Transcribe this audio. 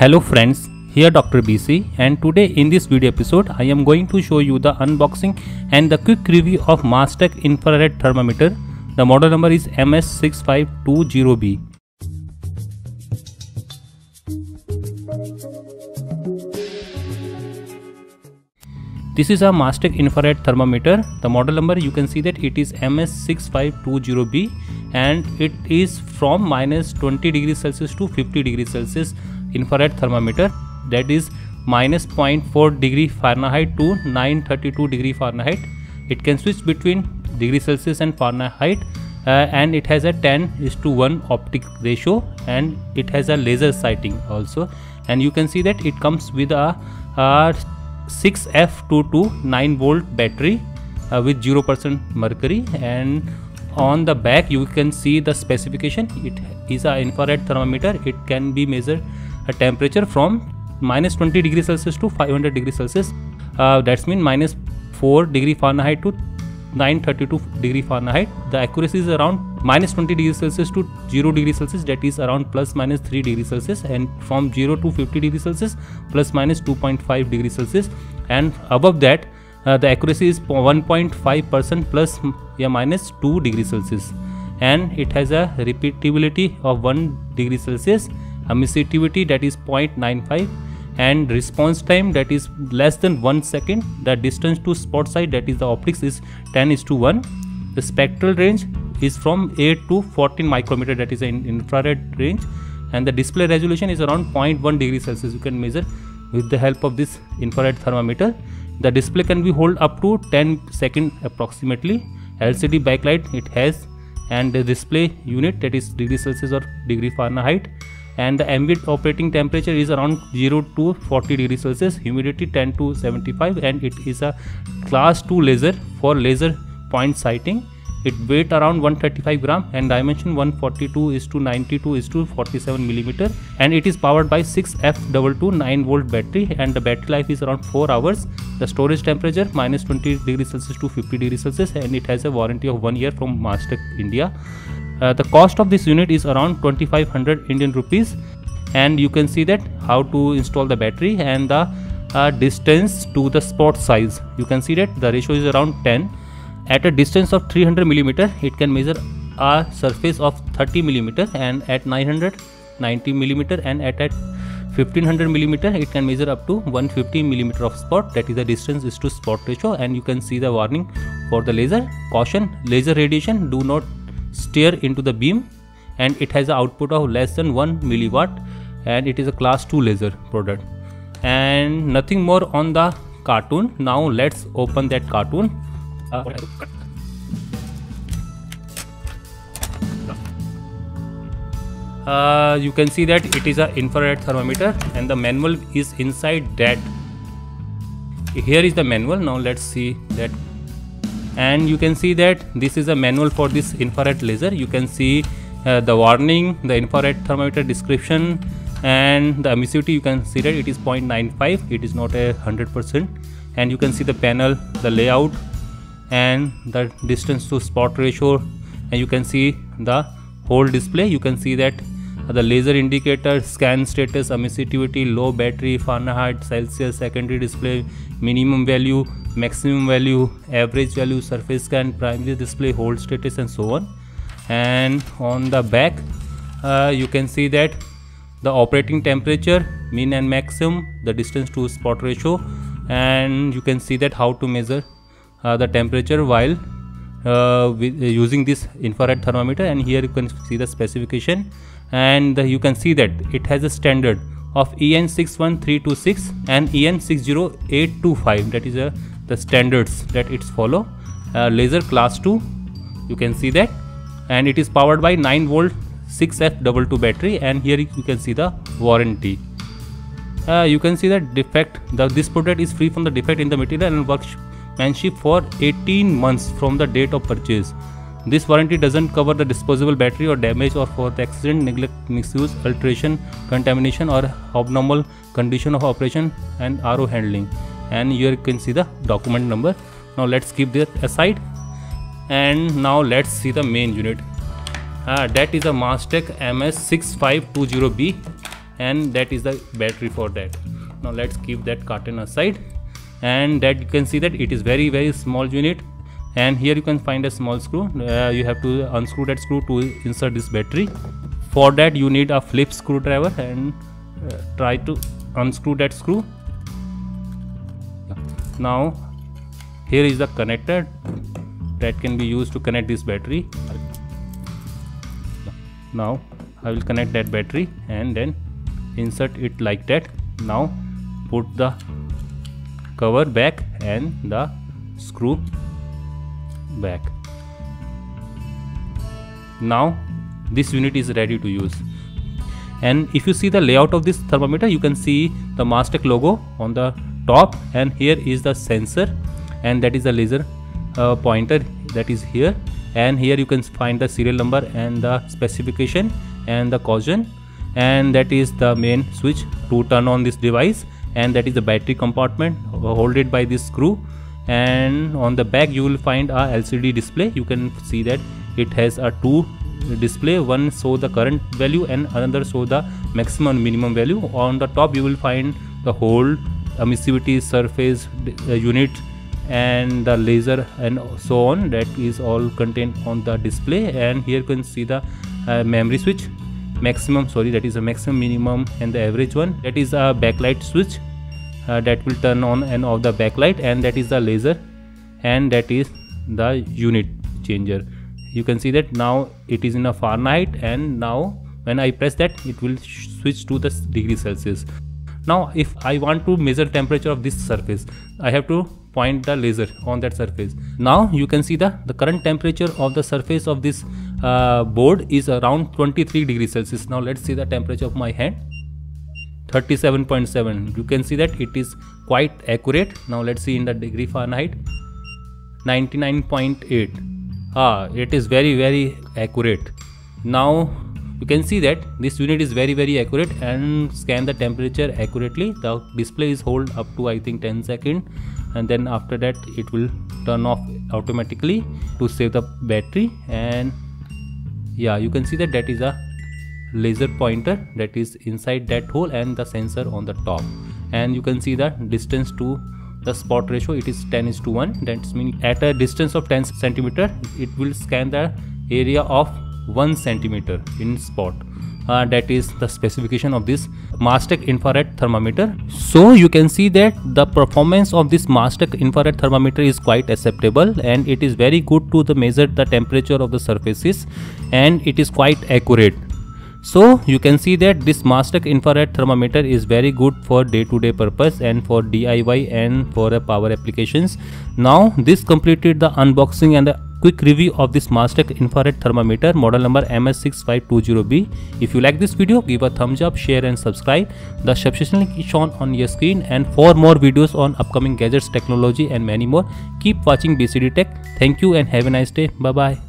Hello friends, here Dr. BC and today in this video episode I am going to show you the unboxing and the quick review of Mastech infrared thermometer. The model number is MS6520B. This is a Mastech infrared thermometer. The model number you can see that it is MS6520B and it is from minus 20 degrees Celsius to 50 degrees Celsius infrared thermometer that is minus 0.4 degree Fahrenheit to 932 degree Fahrenheit. It can switch between degree Celsius and Fahrenheit uh, and it has a 10 is to 1 optic ratio and it has a laser sighting also. And you can see that it comes with a, a 6F22 9 volt battery uh, with 0% mercury. And on the back you can see the specification. It is a infrared thermometer. It can be measured a temperature from minus 20 degrees celsius to 500 degrees celsius. Uh, that's mean minus 4 degree fahrenheit to 932 degree fahrenheit. The accuracy is around minus 20 degrees celsius to 0 degrees celsius. That is around plus minus 3 degrees celsius. And from 0 to 50 degrees celsius plus minus 2.5 degrees celsius. And above that uh, the accuracy is 1.5 percent plus yeah minus 2 degrees celsius. And it has a repeatability of 1 degree celsius emissivity that is 0.95 and response time that is less than 1 second. The distance to spot sight that is the optics is 10 is to 1 the spectral range is from 8 to 14 micrometer that is an infrared range. And the display resolution is around 0.1 degree celsius. You can measure with the help of this infrared thermometer. The display can be hold up to 10 second approximately. Lcd backlight it has and the display unit that is degree celsius or degree fahrenheit and the ambient operating temperature is around 0 to 40 degrees celsius humidity 10 to 75 and it is a class 2 laser for laser point sighting. It weight around 135 gram and dimension 142 is to 92 is to 47 millimeter and it is powered by 6F22 9 volt battery and the battery life is around 4 hours. The storage temperature minus 20 degrees celsius to 50 degrees celsius and it has a warranty of 1 year from Mastech India uh, the cost of this unit is around 2500 Indian rupees. And you can see that how to install the battery and the uh, distance to the spot size. You can see that the ratio is around 10 at a distance of 300 millimeter it can measure a surface of 30 millimeter. And at 990 millimeter. And at, at 1500 millimeter it can measure up to 150 millimeter of spot. That is the distance is to spot ratio. And you can see the warning for the laser. Caution laser radiation do not steer into the beam and it has an output of less than 1 milliwatt and it is a class 2 laser product. And nothing more on the cartoon. Now let's open that cartoon. Uh, uh, you can see that it is a infrared thermometer and the manual is inside that. Here is the manual. Now let's see that and you can see that this is a manual for this infrared laser. You can see uh, the warning the infrared thermometer description and the emissivity you can see that it is 0.95 it is not a 100% and you can see the panel the layout and the distance to spot ratio. And you can see the whole display. You can see that the laser indicator scan status emissivity low battery fahrenheit celsius secondary display minimum value maximum value average value surface scan primary display hold status and so on. And on the back uh, you can see that the operating temperature mean and maximum the distance to spot ratio and you can see that how to measure uh, the temperature while uh, using this infrared thermometer. And here you can see the specification and you can see that it has a standard of EN61326 and EN60825 that is a, the standards that it's follow. Uh, laser class 2 you can see that. And it is powered by 9 volt 6F22 battery. And here you can see the warranty. Uh, you can see that defect the this product is free from the defect in the material and workmanship for 18 months from the date of purchase this warranty doesn't cover the disposable battery or damage or for the accident, neglect, misuse, alteration, contamination or abnormal condition of operation and RO handling. And here you can see the document number. Now let's keep that aside. And now let's see the main unit. Uh, that is a Mastech MS6520B and that is the battery for that now let's keep that carton aside and that you can see that it is very very small unit and here you can find a small screw. Uh, you have to unscrew that screw to insert this battery. For that you need a flip screwdriver and uh, try to unscrew that screw. Now here is the connector that can be used to connect this battery. Now I will connect that battery and then insert it like that. Now put the cover back and the screw back. Now this unit is ready to use. And if you see the layout of this thermometer you can see the Mastech logo on the top and here is the sensor and that is the laser uh, pointer that is here. And here you can find the serial number and the specification and the caution. And that is the main switch to turn on this device. And that is the battery compartment uh, hold it by this screw and on the back you will find a LCD display. You can see that it has a two display. One show the current value and another show the maximum minimum value. On the top you will find the whole emissivity surface uh, unit and the laser and so on. That is all contained on the display. And here you can see the uh, memory switch. Maximum sorry that is a maximum minimum and the average one. That is a backlight switch uh, that will turn on and off the backlight and that is the laser and that is the unit changer. You can see that now it is in a Fahrenheit and now when I press that it will switch to the degree Celsius. Now if I want to measure temperature of this surface I have to point the laser on that surface. Now you can see the the current temperature of the surface of this uh, board is around 23 degrees Celsius. Now let's see the temperature of my hand 37.7 you can see that it is quite accurate. Now let's see in the degree Fahrenheit. 99.8 ah it is very very accurate. Now you can see that this unit is very very accurate and scan the temperature accurately. The display is hold up to i think 10 second and then after that it will turn off automatically to save the battery. And yeah you can see that that is a laser pointer that is inside that hole and the sensor on the top and you can see the distance to the spot ratio it is 10 is to 1 that means at a distance of 10 centimeter it will scan the area of 1 centimeter in spot uh, that is the specification of this Mastech infrared thermometer. So you can see that the performance of this Mastech infrared thermometer is quite acceptable and it is very good to the measure the temperature of the surfaces and it is quite accurate. So you can see that this Mastech infrared thermometer is very good for day-to-day -day purpose and for DIY and for uh, power applications. Now this completed the unboxing and the quick review of this Mastech infrared thermometer model number MS6520B. If you like this video, give a thumbs up, share and subscribe. The subscription link is shown on your screen and for more videos on upcoming gadgets, technology and many more, keep watching BCD Tech. Thank you and have a nice day. Bye bye.